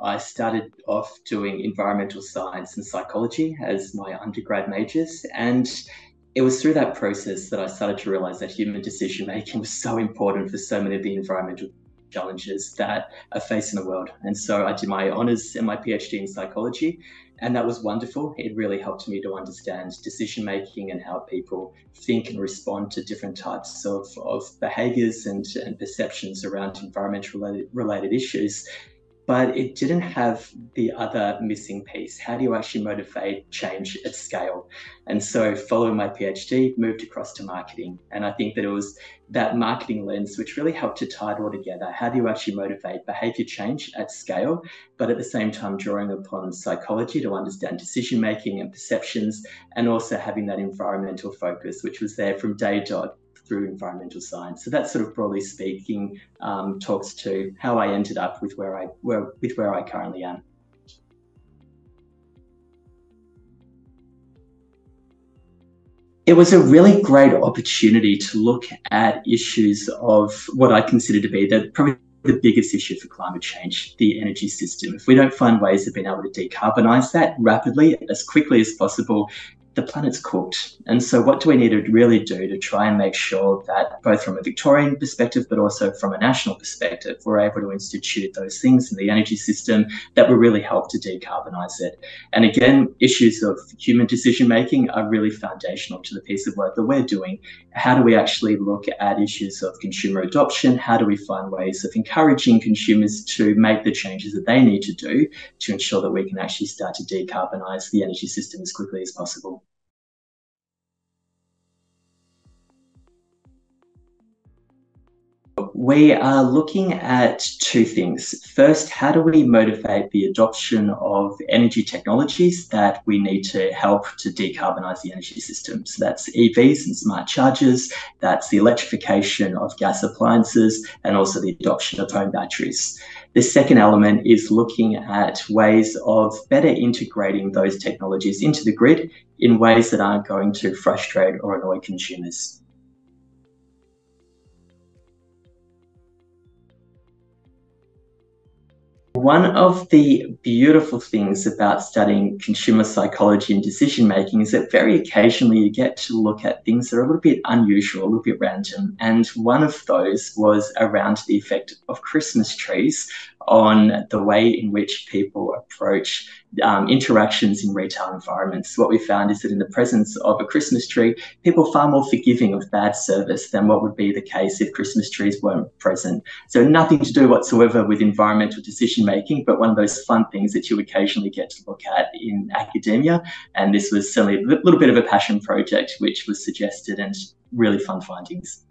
I started off doing environmental science and psychology as my undergrad majors. And it was through that process that I started to realize that human decision making was so important for so many of the environmental challenges that are facing the world. And so I did my honors and my PhD in psychology, and that was wonderful. It really helped me to understand decision making and how people think and respond to different types of, of behaviors and, and perceptions around environmental related, related issues but it didn't have the other missing piece. How do you actually motivate change at scale? And so, following my PhD, moved across to marketing. And I think that it was that marketing lens which really helped to tie it all together. How do you actually motivate behavior change at scale, but at the same time, drawing upon psychology to understand decision making and perceptions, and also having that environmental focus, which was there from day dot through environmental science. So that sort of broadly speaking um, talks to how I ended up with where I where, with where I currently am. It was a really great opportunity to look at issues of what I consider to be the probably the biggest issue for climate change, the energy system. If we don't find ways of being able to decarbonize that rapidly, as quickly as possible, the planet's cooked. And so, what do we need to really do to try and make sure that, both from a Victorian perspective, but also from a national perspective, we're able to institute those things in the energy system that will really help to decarbonise it? And again, issues of human decision making are really foundational to the piece of work that we're doing. How do we actually look at issues of consumer adoption? How do we find ways of encouraging consumers to make the changes that they need to do to ensure that we can actually start to decarbonise the energy system as quickly as possible? We are looking at two things. First, how do we motivate the adoption of energy technologies that we need to help to decarbonize the energy system? So that's EVs and smart chargers, that's the electrification of gas appliances, and also the adoption of home batteries. The second element is looking at ways of better integrating those technologies into the grid in ways that aren't going to frustrate or annoy consumers. One of the beautiful things about studying consumer psychology and decision making is that very occasionally you get to look at things that are a little bit unusual, a little bit random. And one of those was around the effect of Christmas trees on the way in which people approach um, interactions in retail environments. What we found is that in the presence of a Christmas tree, people are far more forgiving of bad service than what would be the case if Christmas trees weren't present. So nothing to do whatsoever with environmental decision making, but one of those fun things that you occasionally get to look at in academia. And this was certainly a little bit of a passion project, which was suggested and really fun findings.